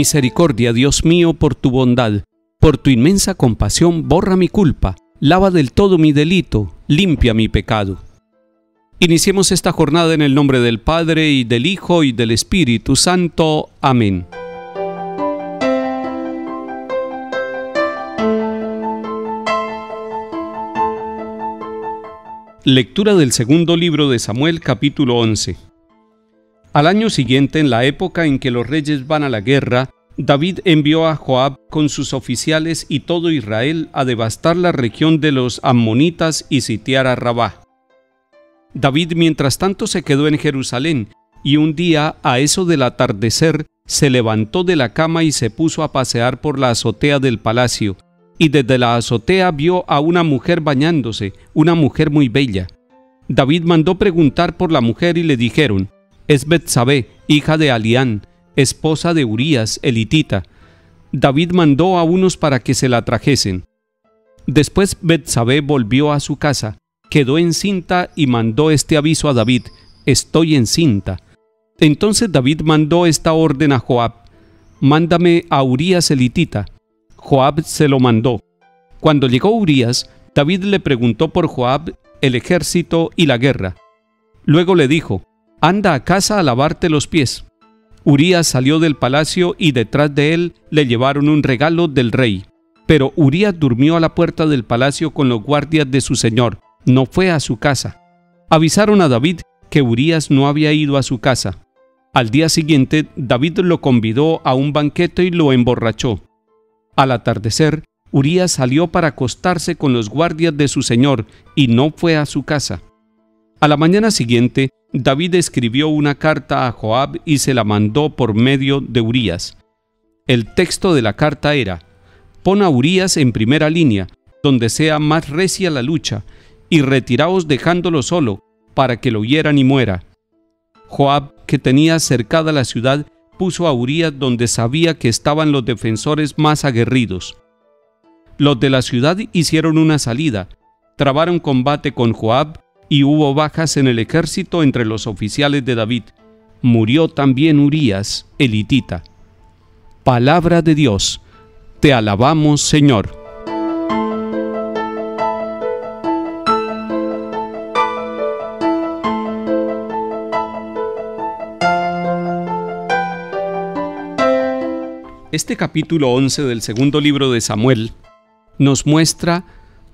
Misericordia, Dios mío, por tu bondad, por tu inmensa compasión, borra mi culpa, lava del todo mi delito, limpia mi pecado. Iniciemos esta jornada en el nombre del Padre y del Hijo y del Espíritu Santo. Amén. Lectura del segundo libro de Samuel capítulo 11. Al año siguiente, en la época en que los reyes van a la guerra, David envió a Joab con sus oficiales y todo Israel a devastar la región de los ammonitas y sitiar a Rabá. David mientras tanto se quedó en Jerusalén y un día a eso del atardecer se levantó de la cama y se puso a pasear por la azotea del palacio y desde la azotea vio a una mujer bañándose, una mujer muy bella. David mandó preguntar por la mujer y le dijeron, es Betsabé, hija de Alián, esposa de Urías, elitita. David mandó a unos para que se la trajesen. Después Betsabé volvió a su casa, quedó encinta y mandó este aviso a David, estoy encinta. Entonces David mandó esta orden a Joab, mándame a Urías elitita. Joab se lo mandó. Cuando llegó Urías, David le preguntó por Joab el ejército y la guerra. Luego le dijo, Anda a casa a lavarte los pies. Urías salió del palacio y detrás de él le llevaron un regalo del rey. Pero Urías durmió a la puerta del palacio con los guardias de su señor, no fue a su casa. Avisaron a David que Urías no había ido a su casa. Al día siguiente, David lo convidó a un banquete y lo emborrachó. Al atardecer, Urías salió para acostarse con los guardias de su señor y no fue a su casa. A la mañana siguiente, David escribió una carta a Joab y se la mandó por medio de Urías. El texto de la carta era, Pon a Urías en primera línea, donde sea más recia la lucha, y retiraos dejándolo solo, para que lo hieran y muera. Joab, que tenía cercada la ciudad, puso a Urías donde sabía que estaban los defensores más aguerridos. Los de la ciudad hicieron una salida, trabaron combate con Joab y hubo bajas en el ejército entre los oficiales de David. Murió también Urías, elitita. Palabra de Dios. Te alabamos, Señor. Este capítulo 11 del segundo libro de Samuel nos muestra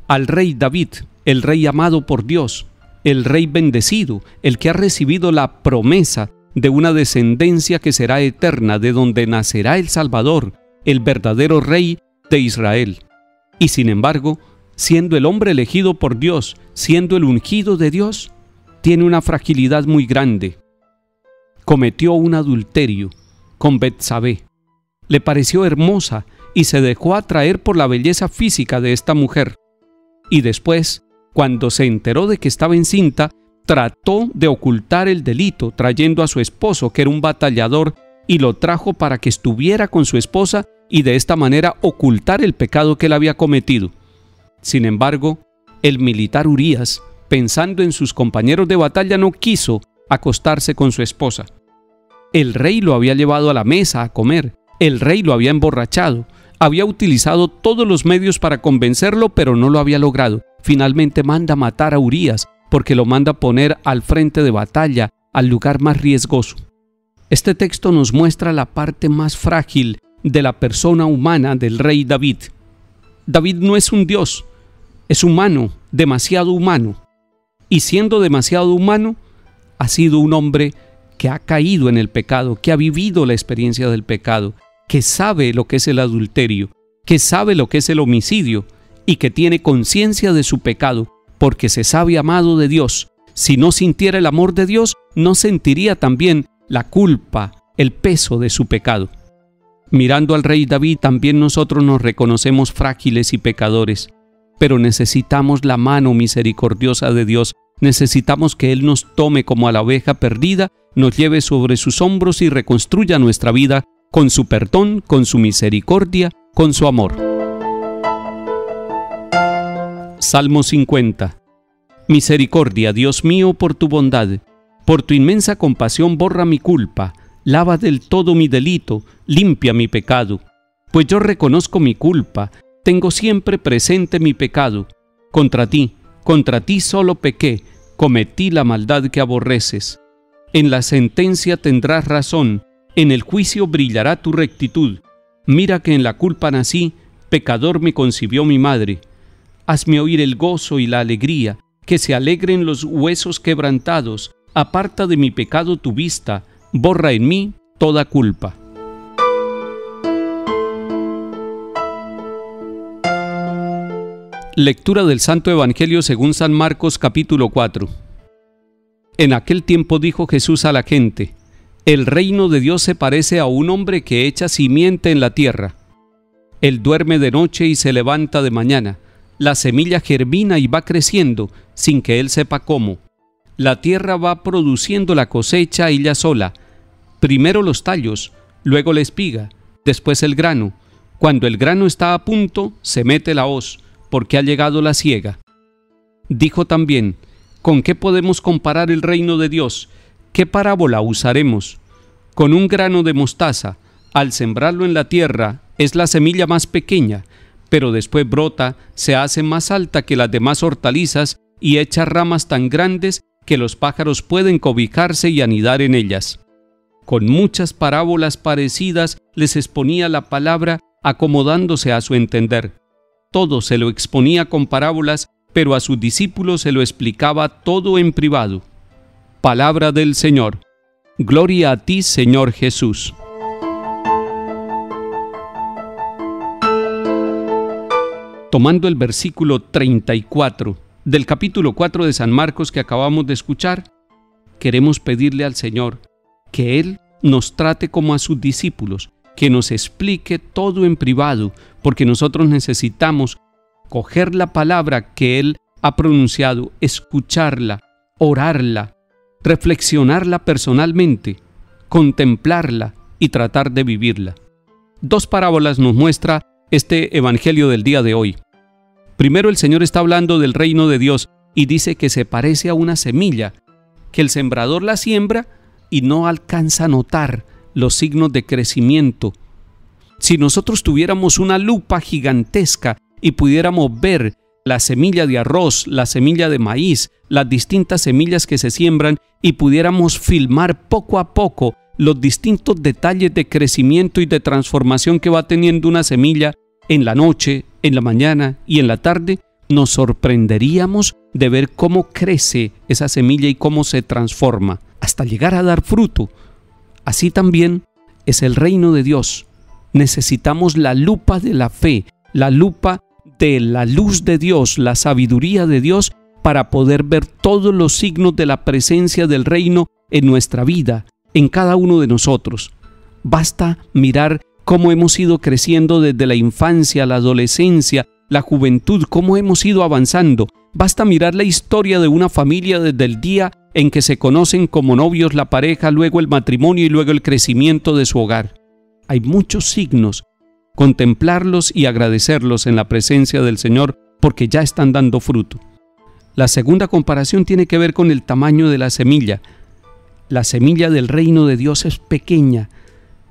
al rey David, el rey amado por Dios, el rey bendecido, el que ha recibido la promesa de una descendencia que será eterna, de donde nacerá el Salvador, el verdadero rey de Israel. Y sin embargo, siendo el hombre elegido por Dios, siendo el ungido de Dios, tiene una fragilidad muy grande. Cometió un adulterio con Betsabé le pareció hermosa y se dejó atraer por la belleza física de esta mujer. Y después, cuando se enteró de que estaba encinta, trató de ocultar el delito trayendo a su esposo, que era un batallador, y lo trajo para que estuviera con su esposa y de esta manera ocultar el pecado que él había cometido. Sin embargo, el militar Urias, pensando en sus compañeros de batalla, no quiso acostarse con su esposa. El rey lo había llevado a la mesa a comer el rey lo había emborrachado, había utilizado todos los medios para convencerlo, pero no lo había logrado. Finalmente manda matar a Urias, porque lo manda poner al frente de batalla, al lugar más riesgoso. Este texto nos muestra la parte más frágil de la persona humana del rey David. David no es un dios, es humano, demasiado humano. Y siendo demasiado humano, ha sido un hombre que ha caído en el pecado, que ha vivido la experiencia del pecado, que sabe lo que es el adulterio, que sabe lo que es el homicidio y que tiene conciencia de su pecado, porque se sabe amado de Dios. Si no sintiera el amor de Dios, no sentiría también la culpa, el peso de su pecado. Mirando al rey David, también nosotros nos reconocemos frágiles y pecadores, pero necesitamos la mano misericordiosa de Dios, necesitamos que Él nos tome como a la oveja perdida, nos lleve sobre sus hombros y reconstruya nuestra vida con su perdón, con su misericordia, con su amor. Salmo 50. Misericordia, Dios mío, por tu bondad, por tu inmensa compasión borra mi culpa, lava del todo mi delito, limpia mi pecado. Pues yo reconozco mi culpa, tengo siempre presente mi pecado. Contra ti, contra ti solo pequé, cometí la maldad que aborreces. En la sentencia tendrás razón, en el juicio brillará tu rectitud. Mira que en la culpa nací, pecador me concibió mi madre. Hazme oír el gozo y la alegría, que se alegren los huesos quebrantados, aparta de mi pecado tu vista, borra en mí toda culpa. Lectura del Santo Evangelio según San Marcos capítulo 4. En aquel tiempo dijo Jesús a la gente, El reino de Dios se parece a un hombre que echa simiente en la tierra. Él duerme de noche y se levanta de mañana. La semilla germina y va creciendo sin que él sepa cómo. La tierra va produciendo la cosecha ella sola. Primero los tallos, luego la espiga, después el grano. Cuando el grano está a punto, se mete la hoz, porque ha llegado la siega. Dijo también, ¿con qué podemos comparar el reino de Dios? ¿Qué parábola usaremos? Con un grano de mostaza, al sembrarlo en la tierra, es la semilla más pequeña, pero después brota, se hace más alta que las demás hortalizas y echa ramas tan grandes que los pájaros pueden cobijarse y anidar en ellas. Con muchas parábolas parecidas les exponía la palabra acomodándose a su entender. Todo se lo exponía con parábolas, pero a sus discípulos se lo explicaba todo en privado. Palabra del Señor. Gloria a ti, Señor Jesús. tomando el versículo 34 del capítulo 4 de San Marcos que acabamos de escuchar, queremos pedirle al Señor que Él nos trate como a sus discípulos, que nos explique todo en privado, porque nosotros necesitamos coger la palabra que Él ha pronunciado, escucharla, orarla, reflexionarla personalmente, contemplarla y tratar de vivirla. Dos parábolas nos muestra este Evangelio del día de hoy. Primero el Señor está hablando del reino de Dios y dice que se parece a una semilla, que el sembrador la siembra y no alcanza a notar los signos de crecimiento. Si nosotros tuviéramos una lupa gigantesca y pudiéramos ver la semilla de arroz, la semilla de maíz, las distintas semillas que se siembran y pudiéramos filmar poco a poco los distintos detalles de crecimiento y de transformación que va teniendo una semilla en la noche, en la mañana y en la tarde, nos sorprenderíamos de ver cómo crece esa semilla y cómo se transforma hasta llegar a dar fruto. Así también es el reino de Dios. Necesitamos la lupa de la fe, la lupa de la luz de Dios, la sabiduría de Dios para poder ver todos los signos de la presencia del reino en nuestra vida, en cada uno de nosotros. Basta mirar cómo hemos ido creciendo desde la infancia, la adolescencia, la juventud, cómo hemos ido avanzando. Basta mirar la historia de una familia desde el día en que se conocen como novios la pareja, luego el matrimonio y luego el crecimiento de su hogar. Hay muchos signos. Contemplarlos y agradecerlos en la presencia del Señor porque ya están dando fruto. La segunda comparación tiene que ver con el tamaño de la semilla. La semilla del reino de Dios es pequeña,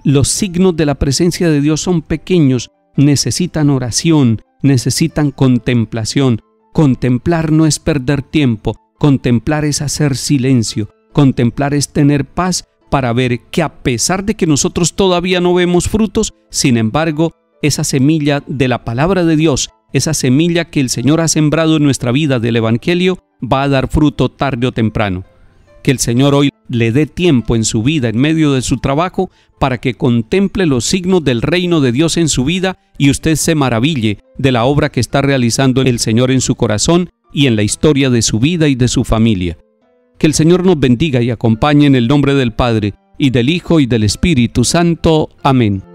los signos de la presencia de Dios son pequeños, necesitan oración, necesitan contemplación. Contemplar no es perder tiempo, contemplar es hacer silencio, contemplar es tener paz para ver que a pesar de que nosotros todavía no vemos frutos, sin embargo, esa semilla de la palabra de Dios, esa semilla que el Señor ha sembrado en nuestra vida del Evangelio, va a dar fruto tarde o temprano. Que el Señor hoy le dé tiempo en su vida, en medio de su trabajo, para que contemple los signos del reino de Dios en su vida y usted se maraville de la obra que está realizando el Señor en su corazón y en la historia de su vida y de su familia. Que el Señor nos bendiga y acompañe en el nombre del Padre, y del Hijo y del Espíritu Santo. Amén.